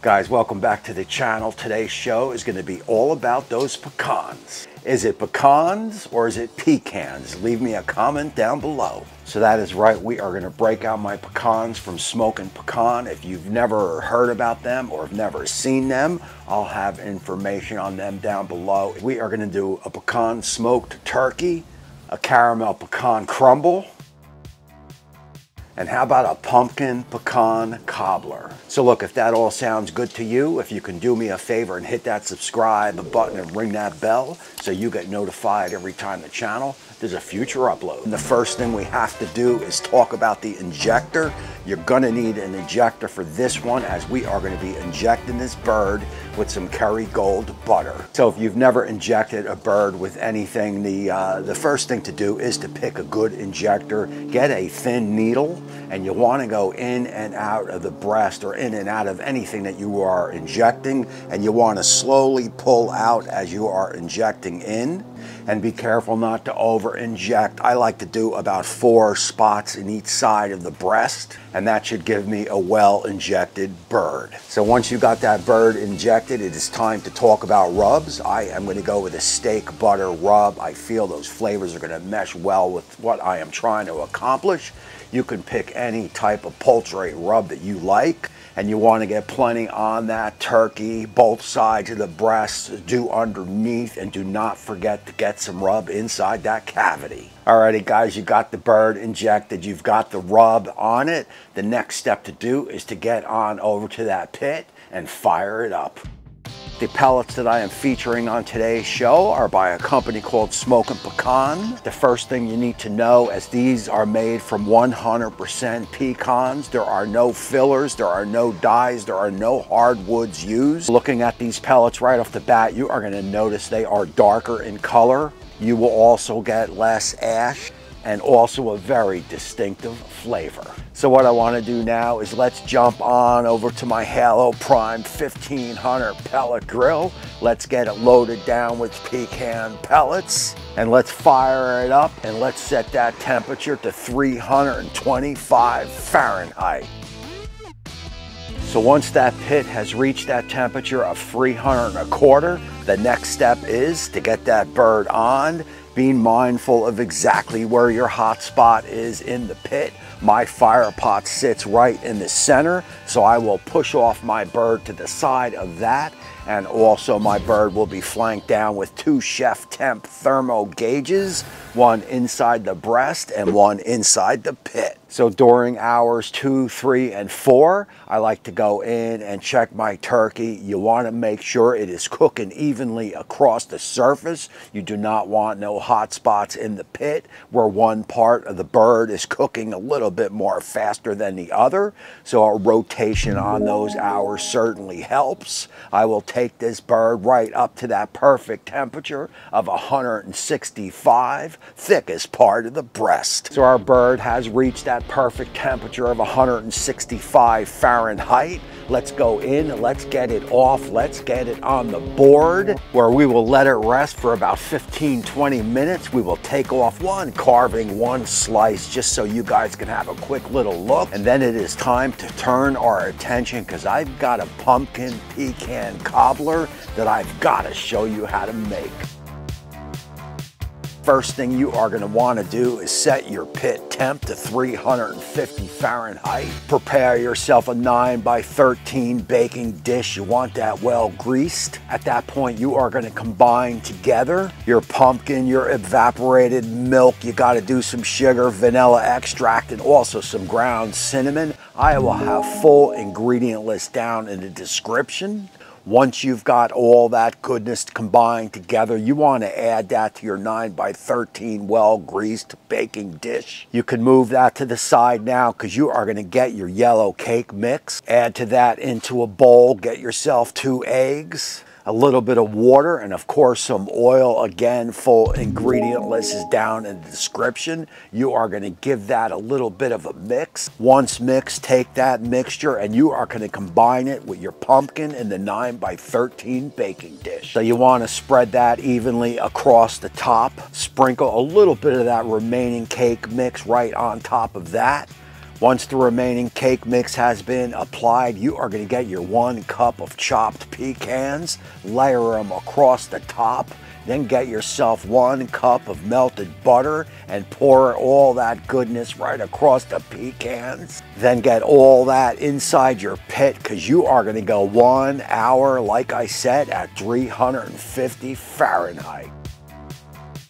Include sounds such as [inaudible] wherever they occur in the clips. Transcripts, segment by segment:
Guys, welcome back to the channel. Today's show is going to be all about those pecans. Is it pecans or is it pecans? Leave me a comment down below. So that is right, we are going to break out my pecans from Smokin' Pecan. If you've never heard about them or have never seen them, I'll have information on them down below. We are going to do a pecan smoked turkey, a caramel pecan crumble, and how about a pumpkin pecan cobbler? So look, if that all sounds good to you, if you can do me a favor and hit that subscribe button and ring that bell so you get notified every time the channel there's a future upload. And the first thing we have to do is talk about the injector. You're gonna need an injector for this one as we are gonna be injecting this bird with some Kerrygold butter. So if you've never injected a bird with anything, the, uh, the first thing to do is to pick a good injector, get a thin needle, and you wanna go in and out of the breast or in and out of anything that you are injecting, and you wanna slowly pull out as you are injecting in and be careful not to over inject. I like to do about four spots in each side of the breast and that should give me a well injected bird. So once you got that bird injected, it is time to talk about rubs. I am going to go with a steak butter rub. I feel those flavors are going to mesh well with what I am trying to accomplish. You can pick any type of poultry rub that you like and you want to get plenty on that turkey, both sides of the breast, do underneath, and do not forget to get some rub inside that cavity. Alrighty guys, you got the bird injected, you've got the rub on it. The next step to do is to get on over to that pit and fire it up. The pellets that I am featuring on today's show are by a company called Smokin' Pecan. The first thing you need to know as these are made from 100% pecans. There are no fillers, there are no dyes, there are no hardwoods used. Looking at these pellets right off the bat, you are gonna notice they are darker in color. You will also get less ash and also a very distinctive flavor. So what I wanna do now is let's jump on over to my Halo Prime 1500 pellet grill. Let's get it loaded down with pecan pellets and let's fire it up and let's set that temperature to 325 Fahrenheit. So once that pit has reached that temperature of 300 and a quarter, the next step is to get that bird on being mindful of exactly where your hot spot is in the pit. My fire pot sits right in the center, so I will push off my bird to the side of that and also my bird will be flanked down with two chef temp thermo gauges, one inside the breast and one inside the pit. So during hours two, three, and four, I like to go in and check my turkey. You want to make sure it is cooking evenly across the surface. You do not want no hot spots in the pit where one part of the bird is cooking a little bit more faster than the other. So a rotation on those hours certainly helps. I will take this bird right up to that perfect temperature of 165, thickest part of the breast. So our bird has reached that that perfect temperature of 165 Fahrenheit. Let's go in, let's get it off, let's get it on the board where we will let it rest for about 15, 20 minutes. We will take off one carving, one slice, just so you guys can have a quick little look. And then it is time to turn our attention because I've got a pumpkin pecan cobbler that I've got to show you how to make first thing you are going to want to do is set your pit temp to 350 Fahrenheit. Prepare yourself a 9 by 13 baking dish. You want that well greased. At that point, you are going to combine together your pumpkin, your evaporated milk. You got to do some sugar, vanilla extract, and also some ground cinnamon. I will have full ingredient list down in the description. Once you've got all that goodness combined together, you want to add that to your 9 by 13 well-greased baking dish. You can move that to the side now because you are going to get your yellow cake mix. Add to that into a bowl, get yourself two eggs, a little bit of water, and of course some oil. Again, full ingredient list is down in the description. You are gonna give that a little bit of a mix. Once mixed, take that mixture and you are gonna combine it with your pumpkin in the 9 by 13 baking dish. So you wanna spread that evenly across the top. Sprinkle a little bit of that remaining cake mix right on top of that. Once the remaining cake mix has been applied, you are gonna get your one cup of chopped pecans, layer them across the top, then get yourself one cup of melted butter and pour all that goodness right across the pecans. Then get all that inside your pit because you are gonna go one hour, like I said, at 350 Fahrenheit.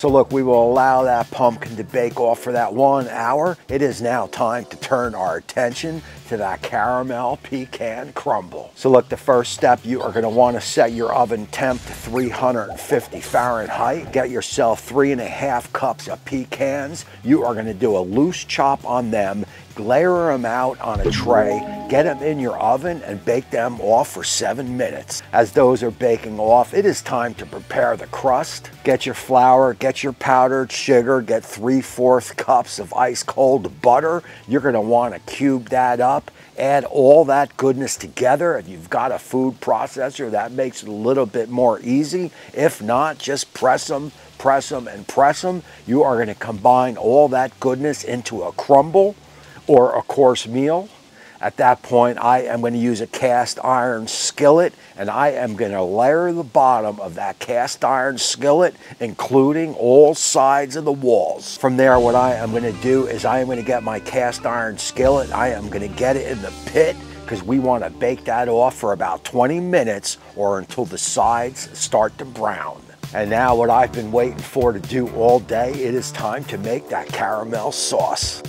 So look, we will allow that pumpkin to bake off for that one hour. It is now time to turn our attention to that caramel pecan crumble. So look, the first step, you are gonna wanna set your oven temp to 350 Fahrenheit. Get yourself three and a half cups of pecans. You are gonna do a loose chop on them layer them out on a tray, get them in your oven and bake them off for seven minutes. As those are baking off, it is time to prepare the crust. Get your flour, get your powdered sugar, get 3 4 cups of ice cold butter. You're gonna wanna cube that up add all that goodness together. If you've got a food processor, that makes it a little bit more easy. If not, just press them, press them, and press them. You are gonna combine all that goodness into a crumble or a coarse meal. At that point, I am going to use a cast iron skillet and I am going to layer the bottom of that cast iron skillet, including all sides of the walls. From there, what I am going to do is I am going to get my cast iron skillet, I am going to get it in the pit because we want to bake that off for about 20 minutes or until the sides start to brown. And now what I've been waiting for to do all day, it is time to make that caramel sauce.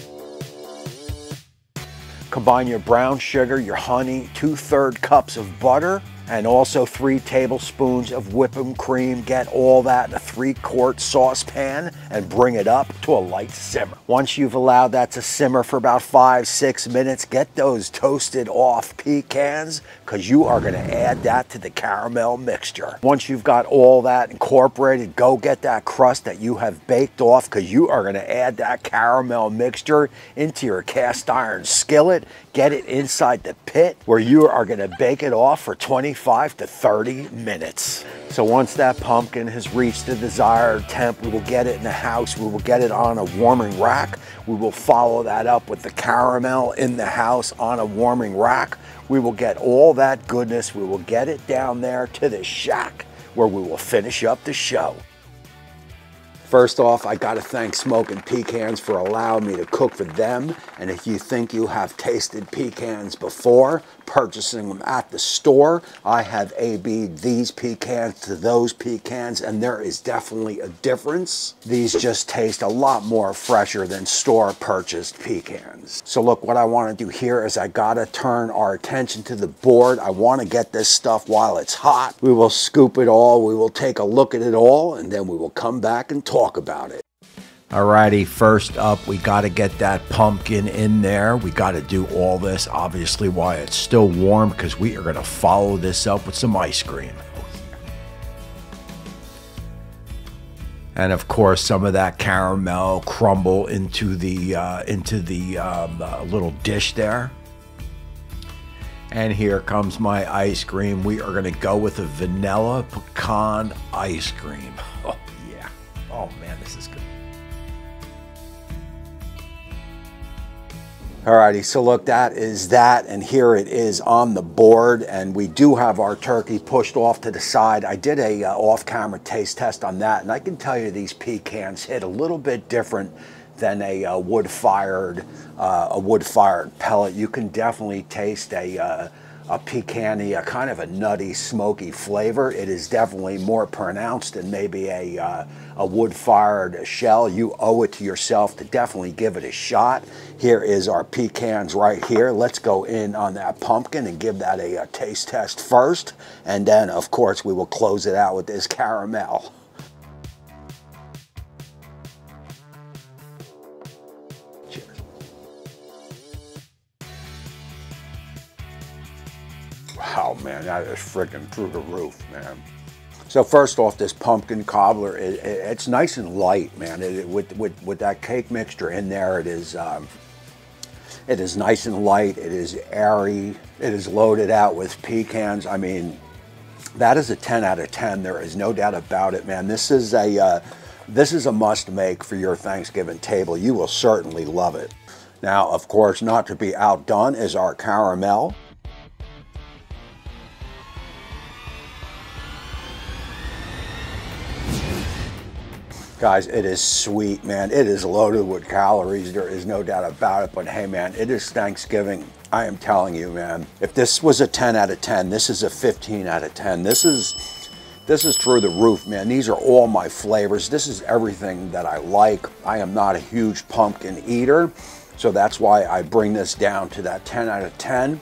Combine your brown sugar, your honey, two-third cups of butter, and also three tablespoons of whipping cream. Get all that in a three quart saucepan and bring it up to a light simmer. Once you've allowed that to simmer for about five, six minutes, get those toasted off pecans because you are gonna add that to the caramel mixture. Once you've got all that incorporated, go get that crust that you have baked off because you are gonna add that caramel mixture into your cast iron skillet, get it inside the pit where you are gonna bake it off for 25 to 30 minutes. So once that pumpkin has reached the desired temp, we will get it in the house. We will get it on a warming rack. We will follow that up with the caramel in the house on a warming rack. We will get all that goodness. We will get it down there to the shack where we will finish up the show. First off, I gotta thank Smokin' Pecans for allowing me to cook for them. And if you think you have tasted pecans before, purchasing them at the store, I have AB these pecans to those pecans, and there is definitely a difference. These just taste a lot more fresher than store purchased pecans. So look, what I wanna do here is I gotta turn our attention to the board. I wanna get this stuff while it's hot. We will scoop it all, we will take a look at it all, and then we will come back and talk talk about it. Alrighty, first up, we got to get that pumpkin in there. We got to do all this, obviously, while it's still warm, because we are going to follow this up with some ice cream. And of course, some of that caramel crumble into the uh, into the um, uh, little dish there. And here comes my ice cream. We are going to go with a vanilla pecan ice cream. [laughs] Oh, Alrighty, so look, that is that, and here it is on the board, and we do have our turkey pushed off to the side. I did a uh, off-camera taste test on that, and I can tell you these pecans hit a little bit different than a uh, wood-fired uh, a wood-fired pellet. You can definitely taste a uh, a pecany, a kind of a nutty, smoky flavor. It is definitely more pronounced than maybe a, uh, a wood-fired shell. You owe it to yourself to definitely give it a shot. Here is our pecans right here. Let's go in on that pumpkin and give that a, a taste test first. And then, of course, we will close it out with this caramel. [laughs] man, that is freaking through the roof, man. So first off, this pumpkin cobbler, it, it, it's nice and light, man. It, with, with, with that cake mixture in there, it is, um, it is nice and light. It is airy. It is loaded out with pecans. I mean, that is a 10 out of 10. There is no doubt about it, man. This is a, uh, this is a must make for your Thanksgiving table. You will certainly love it. Now, of course, not to be outdone is our caramel. Guys, it is sweet, man. It is loaded with calories. There is no doubt about it. But hey, man, it is Thanksgiving. I am telling you, man, if this was a 10 out of 10, this is a 15 out of 10. This is this is through the roof, man. These are all my flavors. This is everything that I like. I am not a huge pumpkin eater, so that's why I bring this down to that 10 out of 10,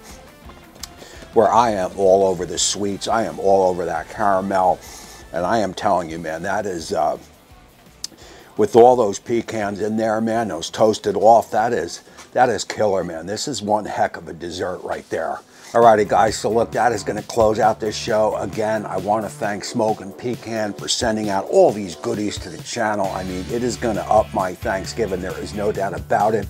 where I am all over the sweets. I am all over that caramel, and I am telling you, man, that is, uh, with all those pecans in there, man, those toasted off, that is, that is killer, man. This is one heck of a dessert right there. Alrighty guys, so look, that is gonna close out this show. Again, I wanna thank Smokin' Pecan for sending out all these goodies to the channel. I mean, it is gonna up my Thanksgiving, there is no doubt about it.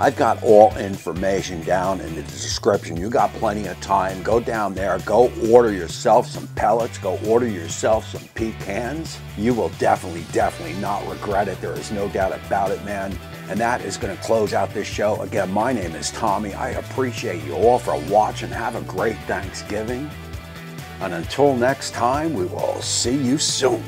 I've got all information down in the description. You got plenty of time. Go down there, go order yourself some pellets, go order yourself some pecans. You will definitely, definitely not regret it. There is no doubt about it, man. And that is going to close out this show. Again, my name is Tommy. I appreciate you all for watching. Have a great Thanksgiving. And until next time, we will see you soon.